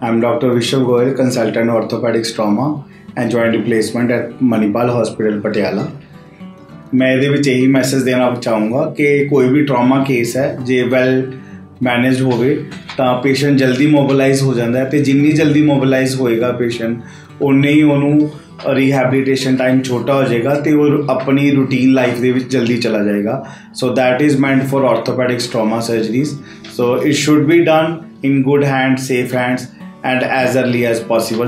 I'm Dr. Vishal Goyal, consultant orthopedics trauma and joint replacement at Manipal Hospital Patiala ਮੈਂ ਇਹਦੇ ਵਿੱਚ ਇਹੀ message ਦੇਣਾ ਚਾਹੂੰਗਾ ਕਿ ਕੋਈ ਵੀ ਟਰਾਮਾ ਕੇਸ ਹੈ ਜੇ ਵੈਲ ਮੈਨੇਜ ਹੋਵੇ ਤਾਂ ਪੇਸ਼ੈਂਟ ਜਲਦੀ ਮੋਬਿਲਾਈਜ਼ ਹੋ ਜਾਂਦਾ ਹੈ ਤੇ ਜਿੰਨੀ ਜਲਦੀ ਮੋਬਿਲਾਈਜ਼ ਹੋਏਗਾ ਪੇਸ਼ੈਂਟ ਉਨੇ ਹੀ ਉਹਨੂੰ ਰੀਹੈਬਿਲਿਟੇਸ਼ਨ ਟਾਈਮ ਛੋਟਾ ਹੋ ਜਾਏਗਾ ਤੇ ਉਹ ਆਪਣੀ ਰੂਟੀਨ ਲਾਈਫ ਦੇ ਵਿੱਚ ਜਲਦੀ ਚਲਾ ਜਾਏਗਾ so that is meant for orthopaedics trauma surgeries so it should be done in good hand safe hands and as early as possible